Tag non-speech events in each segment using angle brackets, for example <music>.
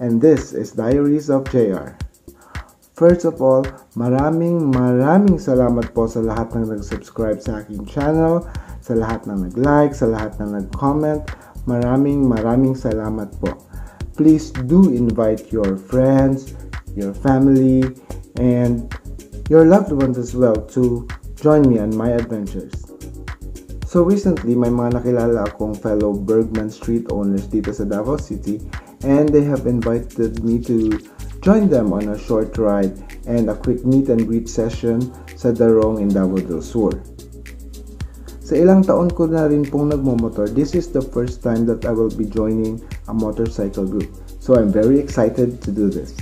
and this is Diaries of JR. First of all, maraming maraming salamat po sa lahat ng nag-subscribe sa aking channel, sa lahat ng nag-like, sa lahat ng nag-comment. Maraming maraming salamat po. Please do invite your friends, your family, and your loved ones as well to join me on my adventures. So recently, may mga nakilala akong fellow Bergman Street owners dito sa Davao City and they have invited me to join them on a short ride and a quick meet and greet session sa Darong in Davao del Sur. Sa ilang taon ko na rin pong nagmomotor, this is the first time that I will be joining a motorcycle group. So I'm very excited to do this.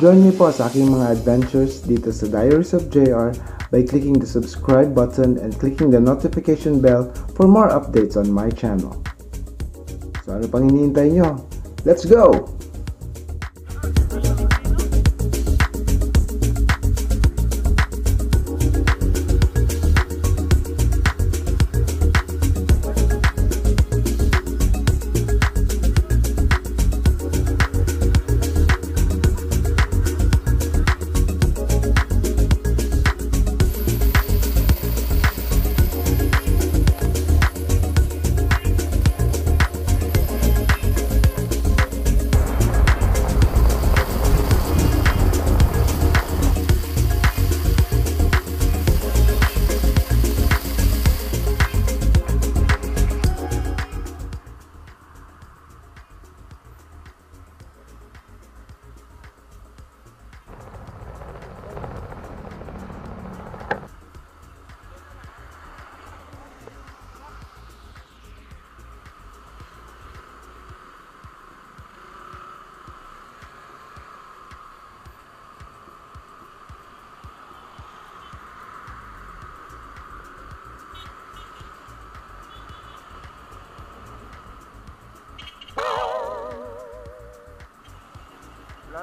Join me po sa aking mga adventures dito sa Diaries of JR by clicking the subscribe button and clicking the notification bell for more updates on my channel. So ano pang hinihintay nyo? Let's go!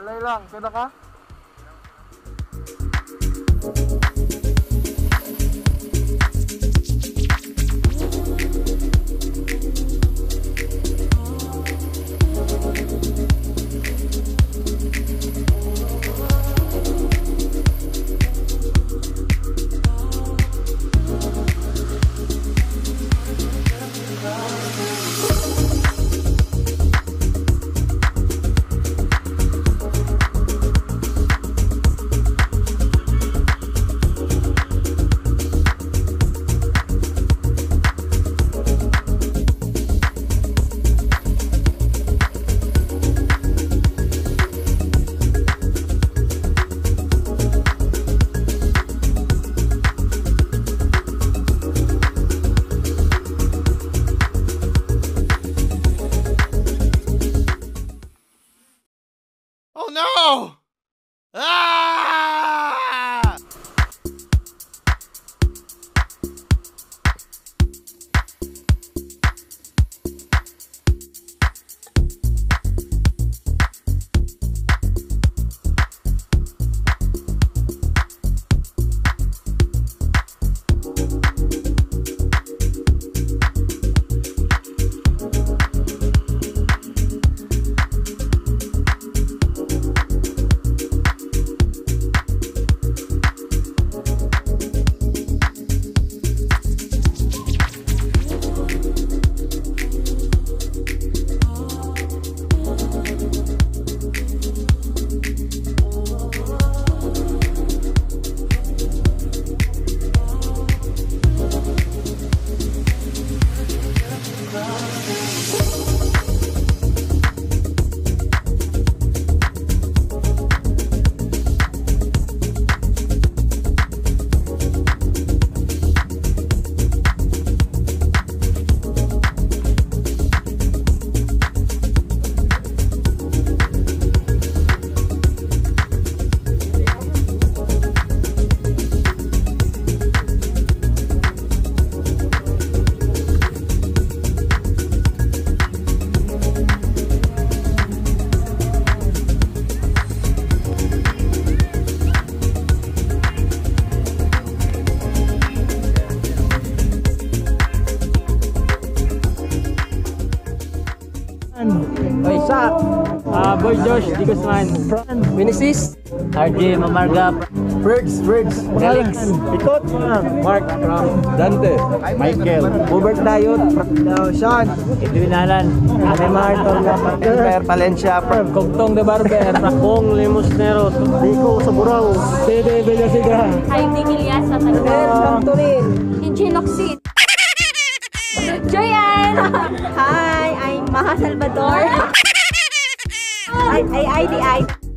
Lalay lang, kada ka? Não! Ah! Boy Josh Di Guzman. Vinicius. RJ Mamarga. Fergs, Fergs. Felix. Ikot. Mark from Dante. Michael. Hubert Dayot. Sean. Edwin Alan. Ademar Per Palencia. Kogtong de Barber. <laughs> Bong Limosnero. Rico Saburao. Tede Villasiga. Heidi Gilyasa, taga Eugene Oxid. Joyanne! <laughs> Hi, I'm Maha Salvador. <laughs> I, I, I, I,